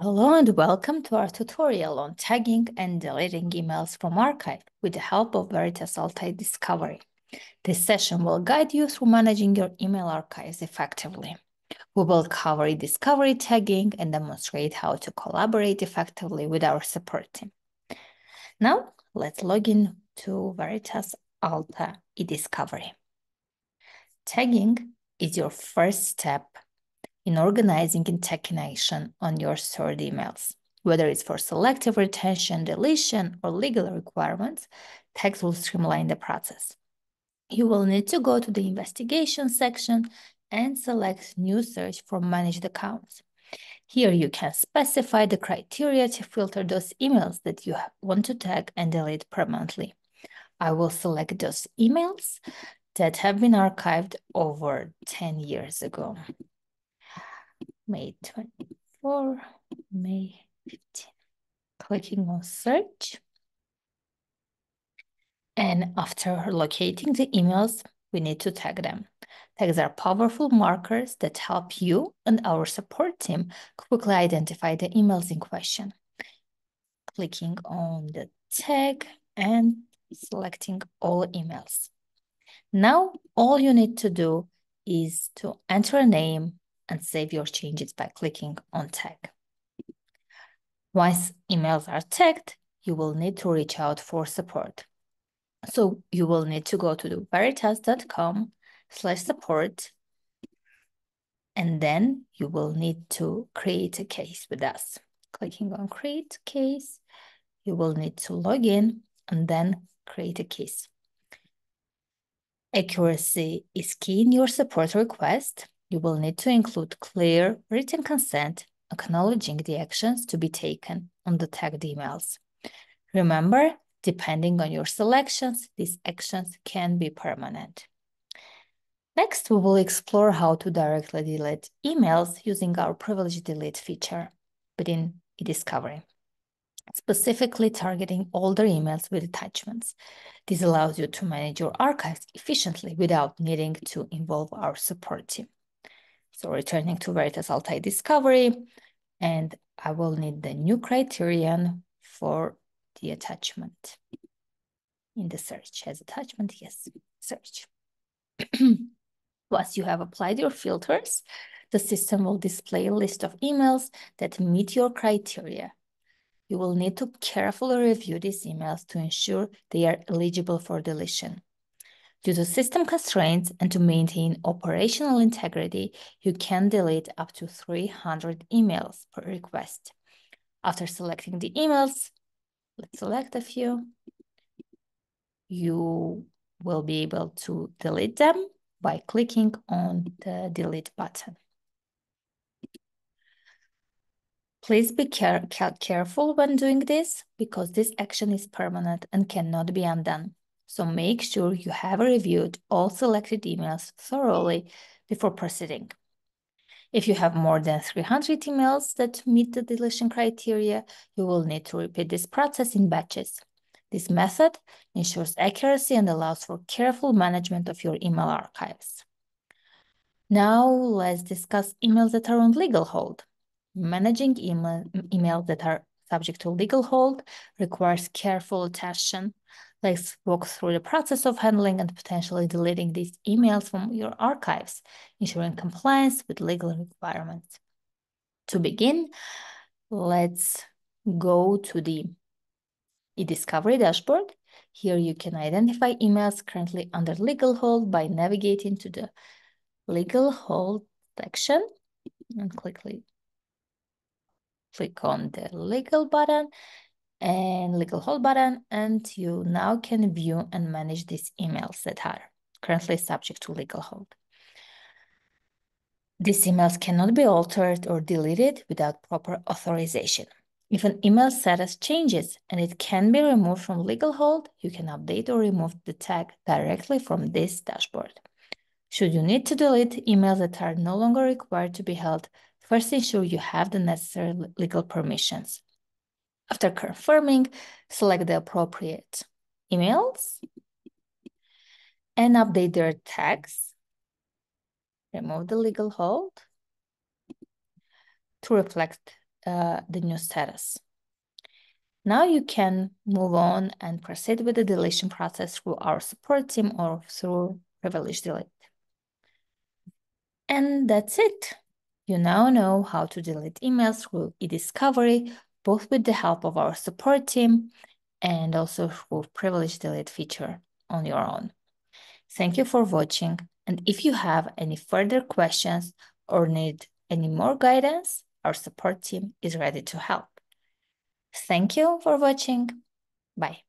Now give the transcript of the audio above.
Hello and welcome to our tutorial on tagging and deleting emails from archive with the help of Veritas Alta eDiscovery. This session will guide you through managing your email archives effectively. We will cover discovery tagging and demonstrate how to collaborate effectively with our support team. Now, let's log in to Veritas Alta eDiscovery. Tagging is your first step in organizing and taking action on your stored emails. Whether it's for selective retention, deletion, or legal requirements, tags will streamline the process. You will need to go to the investigation section and select new search for managed accounts. Here you can specify the criteria to filter those emails that you want to tag and delete permanently. I will select those emails that have been archived over 10 years ago. May 24, May 15. Clicking on search. And after locating the emails, we need to tag them. Tags are powerful markers that help you and our support team quickly identify the emails in question. Clicking on the tag and selecting all emails. Now, all you need to do is to enter a name, and save your changes by clicking on tag. Once emails are tagged, you will need to reach out for support. So you will need to go to veritas.com slash support and then you will need to create a case with us. Clicking on create case, you will need to log in and then create a case. Accuracy is key in your support request you will need to include clear written consent acknowledging the actions to be taken on the tagged emails. Remember, depending on your selections, these actions can be permanent. Next, we will explore how to directly delete emails using our privilege delete feature within eDiscovery, specifically targeting older emails with attachments. This allows you to manage your archives efficiently without needing to involve our support team. So returning to Veritas Alta eDiscovery, and I will need the new criterion for the attachment in the search as attachment, yes, search. Once you have applied your filters, the system will display a list of emails that meet your criteria. You will need to carefully review these emails to ensure they are eligible for deletion. Due to system constraints and to maintain operational integrity, you can delete up to 300 emails per request. After selecting the emails, let's select a few, you will be able to delete them by clicking on the delete button. Please be care careful when doing this because this action is permanent and cannot be undone. So make sure you have reviewed all selected emails thoroughly before proceeding. If you have more than 300 emails that meet the deletion criteria, you will need to repeat this process in batches. This method ensures accuracy and allows for careful management of your email archives. Now let's discuss emails that are on legal hold. Managing email, emails that are subject to legal hold requires careful attention Let's walk through the process of handling and potentially deleting these emails from your archives, ensuring compliance with legal requirements. To begin, let's go to the eDiscovery dashboard. Here you can identify emails currently under legal hold by navigating to the legal hold section and quickly click on the legal button and legal hold button and you now can view and manage these emails that are currently subject to legal hold. These emails cannot be altered or deleted without proper authorization. If an email status changes and it can be removed from legal hold, you can update or remove the tag directly from this dashboard. Should you need to delete emails that are no longer required to be held, first ensure you have the necessary legal permissions. After confirming, select the appropriate emails and update their tags. Remove the legal hold to reflect uh, the new status. Now you can move on and proceed with the deletion process through our support team or through Privilege Delete. And that's it. You now know how to delete emails through eDiscovery, both with the help of our support team and also through Privilege Delete feature on your own. Thank you for watching. And if you have any further questions or need any more guidance, our support team is ready to help. Thank you for watching. Bye.